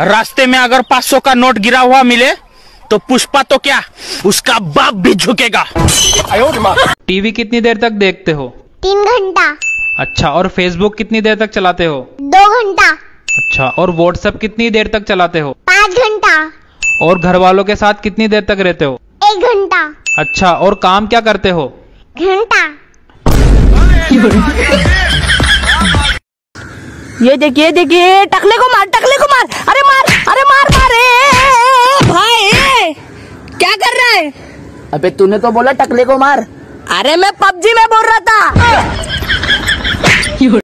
रास्ते में अगर 500 का नोट गिरा हुआ मिले तो पुष्पा तो क्या? उसका बाप भी झुकेगा। टीवी कितनी देर तक देखते हो? तीन घंटा। अच्छा और फेसबुक कितनी देर तक चलाते हो? दो घंटा। अच्छा और व्हाट्सएप कितनी देर तक चलाते हो? पाँच घंटा। और घर वालों के साथ कितनी देर तक रहते हो? एक घंटा। अच्छा और काम क्या करते हो? घंटा। ये देखिए देखिए टकले को मार टकले को मार। अरे मार अरे मार मार। ए, ए, ए, भाई क्या कर रहा है? अबे तूने तो बोला टकले को मार। अरे मैं पबजी में बोल रहा था।